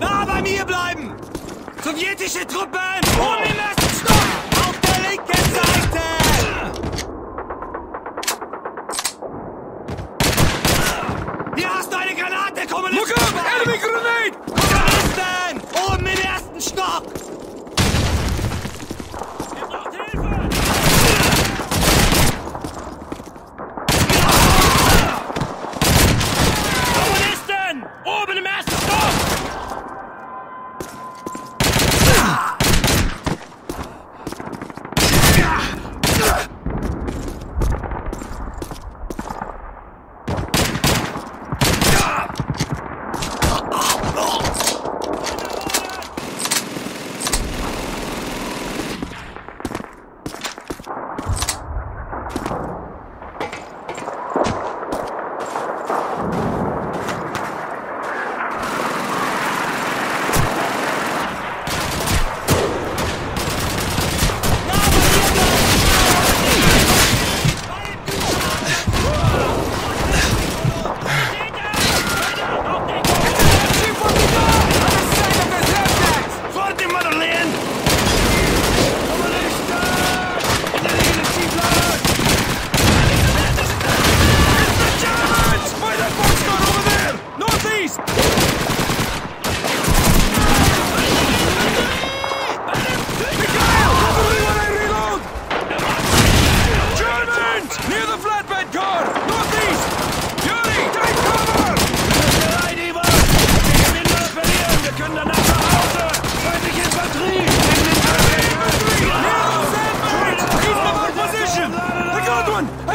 Na, bei mir bleiben! Sowjetische Truppen! Um den ersten Stock! Auf der linken Seite! Hier hast du eine Granate, Kommunist! Look up! Enemy grenade! Kommunisten! Oben im ersten Stock! 走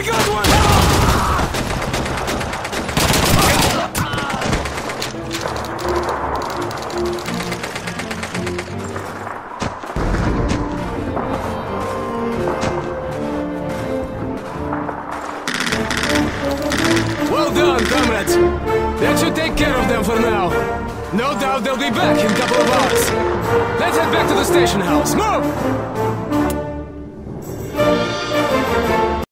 Got one! Well done, comrades! That should take care of them for now. No doubt they'll be back in a couple of hours. Let's head back to the station house. Move!